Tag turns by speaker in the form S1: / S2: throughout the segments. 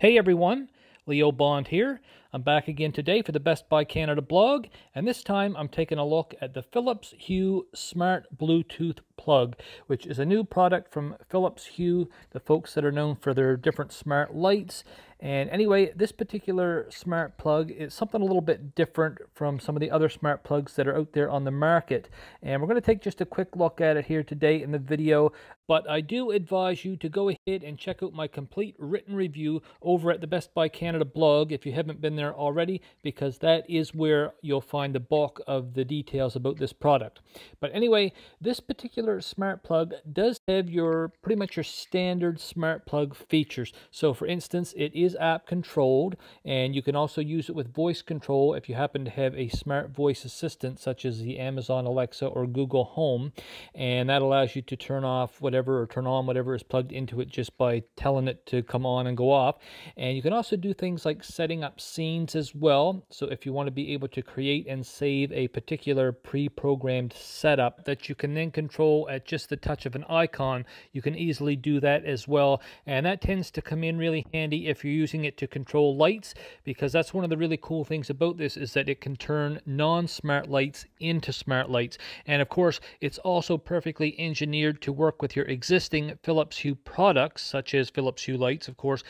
S1: Hey everyone, Leo Bond here. I'm back again today for the Best Buy Canada blog, and this time I'm taking a look at the Philips Hue Smart Bluetooth Plug, which is a new product from Philips Hue, the folks that are known for their different smart lights and anyway, this particular smart plug is something a little bit different from some of the other smart plugs that are out there on the market. And we're going to take just a quick look at it here today in the video. But I do advise you to go ahead and check out my complete written review over at the Best Buy Canada blog if you haven't been there already, because that is where you'll find the bulk of the details about this product. But anyway, this particular smart plug does have your pretty much your standard smart plug features. So for instance, it is is app controlled and you can also use it with voice control if you happen to have a smart voice assistant such as the Amazon Alexa or Google Home and that allows you to turn off whatever or turn on whatever is plugged into it just by telling it to come on and go off and you can also do things like setting up scenes as well so if you want to be able to create and save a particular pre-programmed setup that you can then control at just the touch of an icon you can easily do that as well and that tends to come in really handy if you're using it to control lights because that's one of the really cool things about this is that it can turn non-smart lights into smart lights. And of course, it's also perfectly engineered to work with your existing Philips Hue products, such as Philips Hue lights, of course,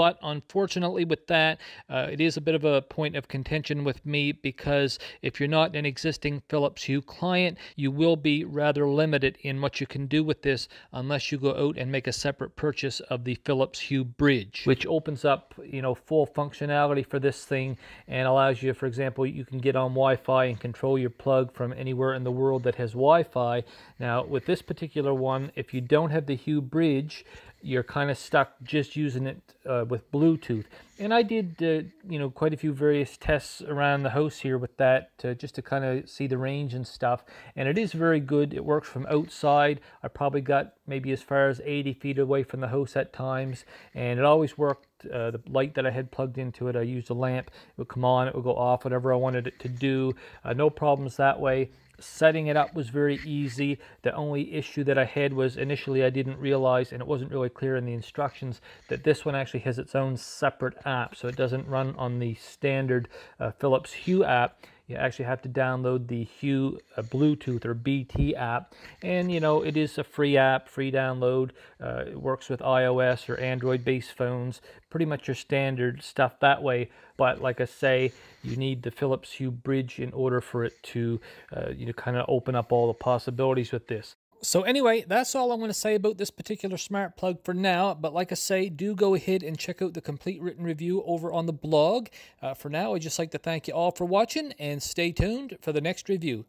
S1: but unfortunately, with that, uh, it is a bit of a point of contention with me because if you're not an existing Philips Hue client, you will be rather limited in what you can do with this unless you go out and make a separate purchase of the Philips Hue Bridge, which opens up, you know, full functionality for this thing and allows you, for example, you can get on Wi-Fi and control your plug from anywhere in the world that has Wi-Fi. Now, with this particular one, if you don't have the Hue Bridge, you're kind of stuck just using it uh, with Bluetooth. And I did, uh, you know, quite a few various tests around the house here with that uh, just to kind of see the range and stuff. And it is very good. It works from outside. I probably got maybe as far as 80 feet away from the house at times. And it always worked. Uh, the light that I had plugged into it, I used a lamp. It would come on, it would go off, whatever I wanted it to do. Uh, no problems that way setting it up was very easy. The only issue that I had was initially I didn't realize, and it wasn't really clear in the instructions, that this one actually has its own separate app. So it doesn't run on the standard uh, Philips Hue app you actually have to download the Hue uh, Bluetooth or BT app. And, you know, it is a free app, free download. Uh, it works with iOS or Android-based phones. Pretty much your standard stuff that way. But like I say, you need the Philips Hue Bridge in order for it to, uh, you know, kind of open up all the possibilities with this. So anyway, that's all I'm going to say about this particular smart plug for now. But like I say, do go ahead and check out the complete written review over on the blog. Uh, for now, I'd just like to thank you all for watching and stay tuned for the next review.